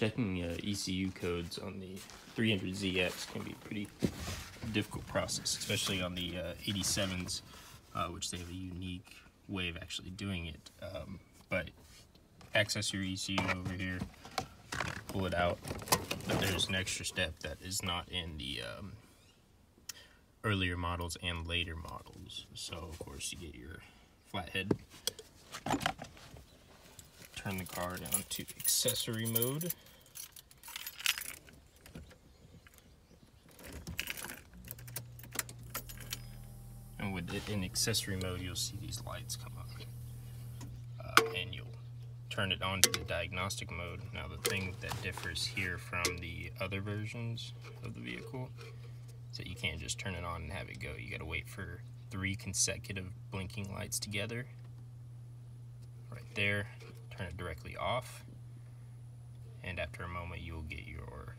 checking uh, ECU codes on the 300ZX can be a pretty difficult process, especially on the uh, 87s, uh, which they have a unique way of actually doing it. Um, but access your ECU over here, pull it out, but there's an extra step that is not in the um, earlier models and later models. So, of course, you get your flathead turn the car down to accessory mode. And with it in accessory mode, you'll see these lights come up. Uh, and you'll turn it on to the diagnostic mode. Now the thing that differs here from the other versions of the vehicle is that you can't just turn it on and have it go. You gotta wait for three consecutive blinking lights together. Right there, turn it directly off. And after a moment, you'll get your